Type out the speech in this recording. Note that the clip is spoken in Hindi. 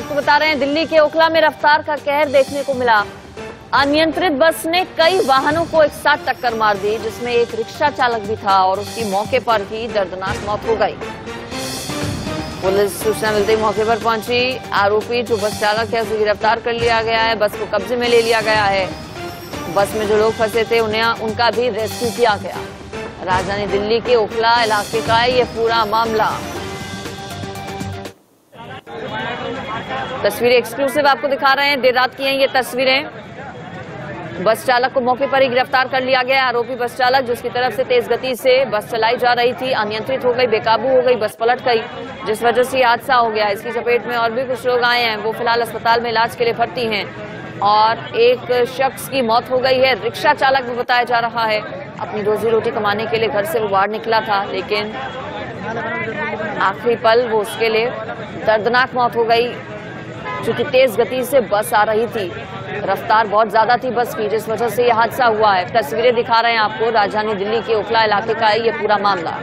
आपको बता रहे हैं, दिल्ली के ओखला में रफ्तार का कहर देखने को मिला। अनियंत्रित बस ने कई वाहनों को एक साथ टक्कर मार दी, जिसमें एक रिक्शा चालक भी था और उसकी मौके पर ही दर्दनाक मौत हो गई। पुलिस सूचना मिलते ही मौके पर पहुँची। आरोपी जो बस चालक है उसे गिरफ़्तार कर लिया गया है, बस को कब्जे में ले लिया गया है। बस में जो लोग फंसे थे, उन्हें, उनका भी रेस्क्यू किया गया। राजधानी दिल्ली के ओखला इलाके का ये पूरा मामला। तस्वीरें एक्सक्लूसिव आपको दिखा रहे हैं। देर रात की हैं ये तस्वीरें। बस चालक को मौके पर ही गिरफ़्तार कर लिया गया आरोपी बस चालक जिसकी तरफ़ से तेज गति से बस चलाई जा रही थी, अनियंत्रित हो गई, बेकाबू हो गई, बस पलट गई, जिस वजह से हादसा हो गया इसकी चपेट में और भी कुछ लोग आए हैं। वो फ़िलहाल अस्पताल में इलाज के लिए भर्ती हैं और एक शख्स की मौत हो गई है। रिक्शा चालक भी बताया जा रहा है। अपनी रोजी रोटी कमाने के लिए घर से वो बाहर निकला था, लेकिन आखिरी पल वो उसके लिए दर्दनाक मौत हो गई। चूँकि तेज गति से बस आ रही थी। रफ्तार बहुत ज़्यादा थी बस की, जिस वजह से यह हादसा हुआ है। तस्वीरें दिखा रहे हैं आपको, राजधानी दिल्ली के उखला इलाके का ये पूरा मामला।